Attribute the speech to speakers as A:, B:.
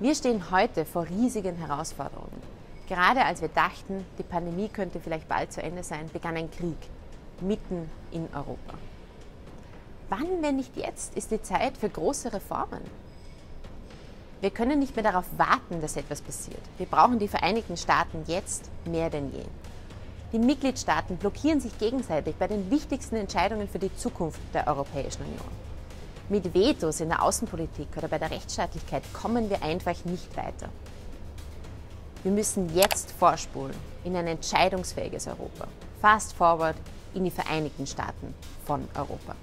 A: Wir stehen heute vor riesigen Herausforderungen. Gerade als wir dachten, die Pandemie könnte vielleicht bald zu Ende sein, begann ein Krieg mitten in Europa. Wann, wenn nicht jetzt, ist die Zeit für große Reformen? Wir können nicht mehr darauf warten, dass etwas passiert. Wir brauchen die Vereinigten Staaten jetzt mehr denn je. Die Mitgliedstaaten blockieren sich gegenseitig bei den wichtigsten Entscheidungen für die Zukunft der Europäischen Union. Mit Vetos in der Außenpolitik oder bei der Rechtsstaatlichkeit kommen wir einfach nicht weiter. Wir müssen jetzt vorspulen in ein entscheidungsfähiges Europa. Fast forward in die Vereinigten Staaten von Europa.